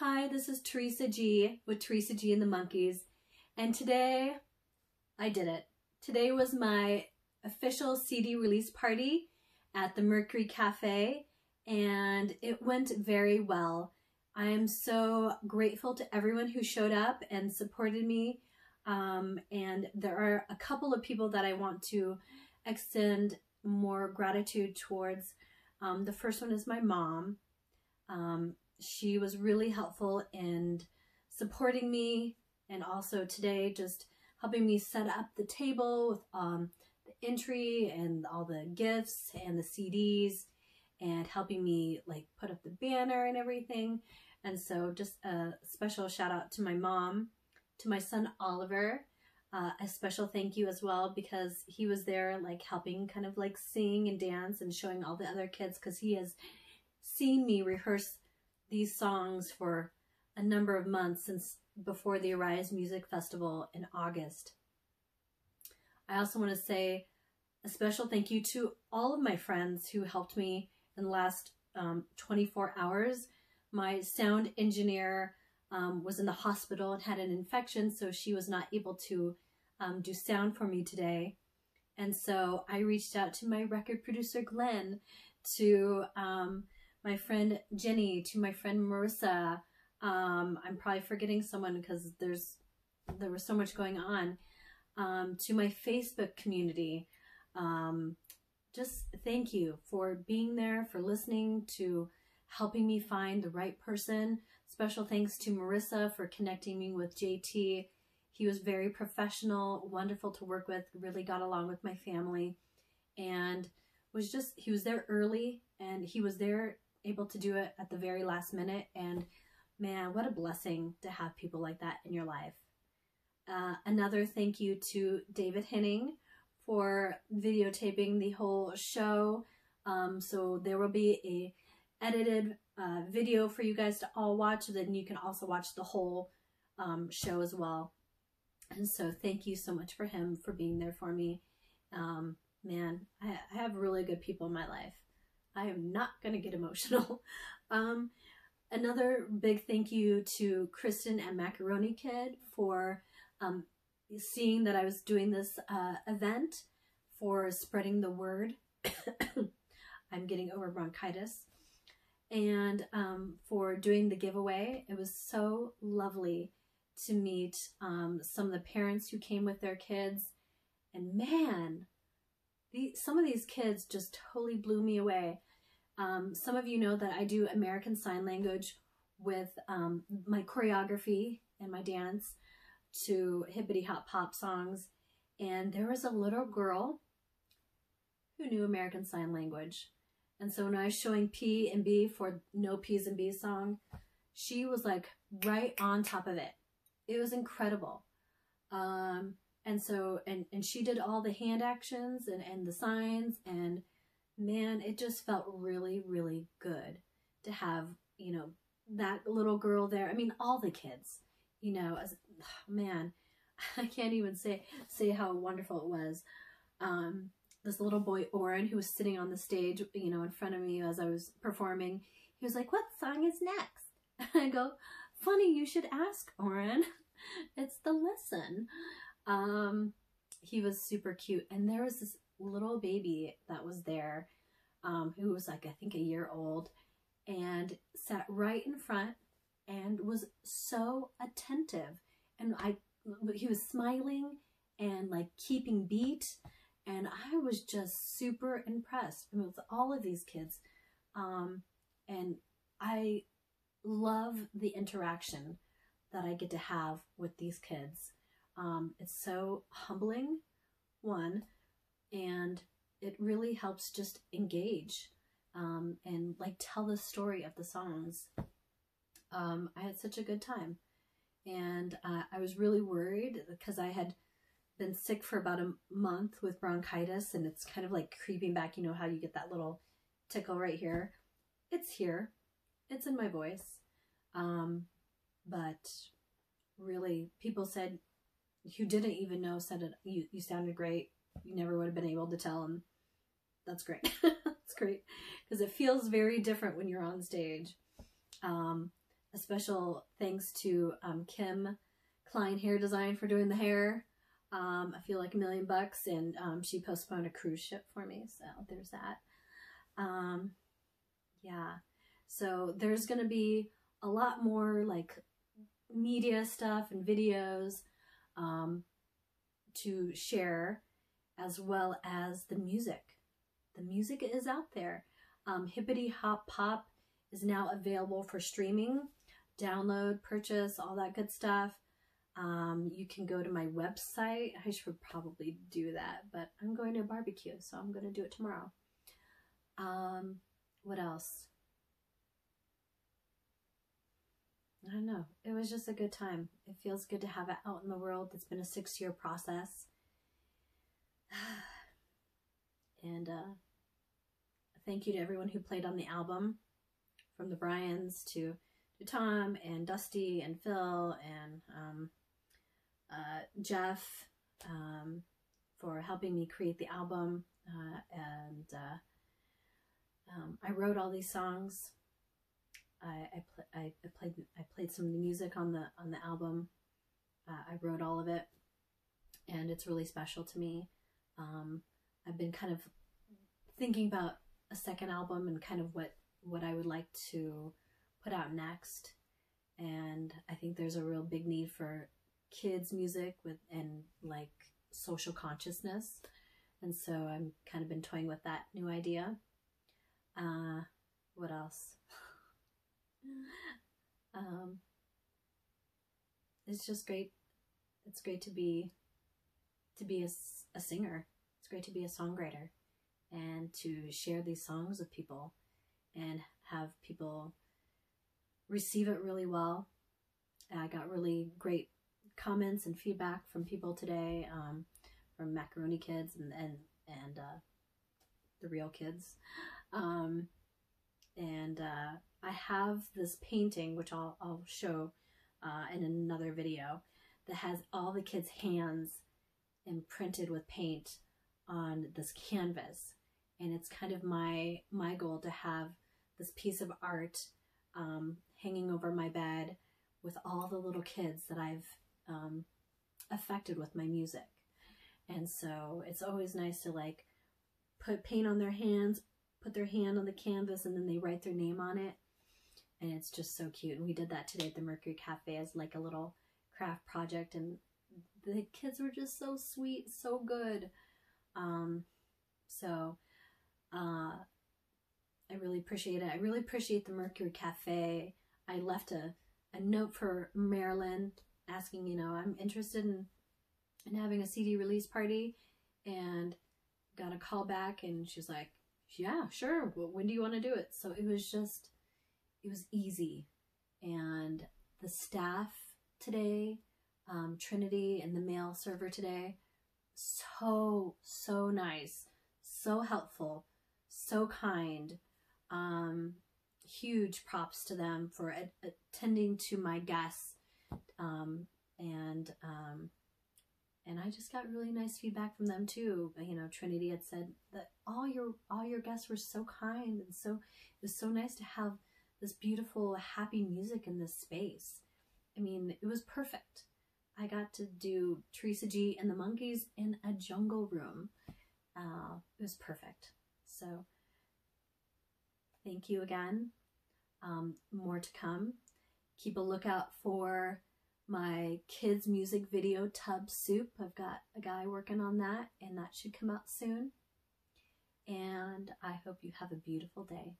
Hi, this is Teressa G with Teressa G and the Monkeys, and today I did it. Today was my official CD release party at the Mercury Cafe, and it went very well. I am so grateful to everyone who showed up and supported me, um, and there are a couple of people that I want to extend more gratitude towards. Um, the first one is my mom. Um, she was really helpful in supporting me and also today just helping me set up the table with um, the entry and all the gifts and the CDs and helping me like put up the banner and everything. And so just a special shout out to my mom, to my son Oliver, uh, a special thank you as well because he was there like helping kind of like sing and dance and showing all the other kids because he has seen me rehearse these songs for a number of months since before the Arise Music Festival in August. I also want to say a special thank you to all of my friends who helped me in the last um, 24 hours. My sound engineer um, was in the hospital and had an infection, so she was not able to um, do sound for me today. And so I reached out to my record producer, Glenn, to um, my friend Jenny, to my friend Marissa. Um, I'm probably forgetting someone because there's there was so much going on. Um, to my Facebook community, um, just thank you for being there, for listening, to helping me find the right person. Special thanks to Marissa for connecting me with JT. He was very professional, wonderful to work with, really got along with my family, and was just, he was there early and he was there able to do it at the very last minute. And man, what a blessing to have people like that in your life. Uh, another thank you to David Henning for videotaping the whole show. Um, so there will be a edited uh, video for you guys to all watch. Then you can also watch the whole um, show as well. And so thank you so much for him for being there for me. Um, man, I, I have really good people in my life. I am not going to get emotional. Um, another big thank you to Kristen and Macaroni Kid for um, seeing that I was doing this uh, event for spreading the word. I'm getting over bronchitis. And um, for doing the giveaway. It was so lovely to meet um, some of the parents who came with their kids. And man, some of these kids just totally blew me away. Um, some of you know that I do American Sign Language with um, my choreography and my dance to hippity hop pop songs. And there was a little girl who knew American Sign Language. And so when I was showing P and B for No P's and B's song, she was like right on top of it. It was incredible. Um, and so, and, and she did all the hand actions and, and the signs and man, it just felt really, really good to have, you know, that little girl there. I mean, all the kids, you know, as man, I can't even say say how wonderful it was. Um, this little boy Oren, who was sitting on the stage, you know, in front of me as I was performing, he was like, "What song is next?" And I go, "Funny, you should ask, Oren. it's the listen." Um, he was super cute, and there was this little baby that was there um, who was like, I think a year old, and sat right in front and was so attentive. And I, he was smiling and like keeping beat. And I was just super impressed with all of these kids. Um, and I love the interaction that I get to have with these kids. Um, it's so humbling, one, and it really helps just engage um, and like tell the story of the songs. Um, I had such a good time. And uh, I was really worried because I had been sick for about a month with bronchitis and it's kind of like creeping back. You know how you get that little tickle right here? It's here. It's in my voice. Um, but really, people said, who didn't even know said it, you, you sounded great you never would have been able to tell them. That's great. That's great because it feels very different when you're on stage. Um, a special thanks to um, Kim Klein Hair Design for doing the hair. Um, I feel like a million bucks, and um, she postponed a cruise ship for me, so there's that. Um, yeah, so there's gonna be a lot more like media stuff and videos um, to share, as well as the music. The music is out there. Um, Hippity Hop Pop is now available for streaming, download, purchase, all that good stuff. Um, you can go to my website. I should probably do that, but I'm going to a barbecue, so I'm going to do it tomorrow. Um, what else? I don't know. It was just a good time. It feels good to have it out in the world. It's been a six year process. and uh, thank you to everyone who played on the album, from the Bryans to, to Tom and Dusty and Phil and um, uh, Jeff um, for helping me create the album. Uh, and uh, um, I wrote all these songs. I I, pl- I, I, played I played some of the music on the on the album. Uh, I wrote all of it, and it's really special to me. Um, I've been kind of thinking about a second album and kind of what what I would like to put out next. And I think there's a real big need for kids music with and like social consciousness. And so I'm kind of been toying with that new idea. Uh, what else? um, it's just great. It's great to be to be a, a singer. It's great to be a songwriter and to share these songs with people and have people receive it really well. I got really great comments and feedback from people today, um, from Macaroni Kids and and and uh, the real kids, um, and uh, I have this painting which I'll I'll show uh, in another video that has all the kids' hands imprinted with paint on this canvas, and it's kind of my my goal to have this piece of art um, hanging over my bed with all the little kids that I've um, affected with my music. And so it's always nice to like put paint on their hands, put their hand on the canvas, and then they write their name on it. And it's just so cute. And we did that today at the Mercury Cafe as like a little craft project. And the kids were just so sweet, so good. Um, so uh, I really appreciate it. I really appreciate the Mercury Cafe. I left a, a note for Marilyn asking, you know, I'm interested in, in having a CD release party and got a call back and she's like, yeah, sure. When do you want to do it? So it was just, it was easy. And the staff today, um, Trinity and the male server today, so, so nice, so helpful, so kind. Um, huge props to them for attending to my guests um, and um, and I just got really nice feedback from them too. You know, Trinity had said that all your all your guests were so kind and so it was so nice to have this beautiful happy music in this space. I mean, it was perfect. I got to do Teressa G and the Monkeys in a jungle room. Uh, it was perfect. So, thank you again. Um, more to come. Keep a lookout for my kids music video tub soup i've got a guy working on that and that should come out soon and i hope you have a beautiful day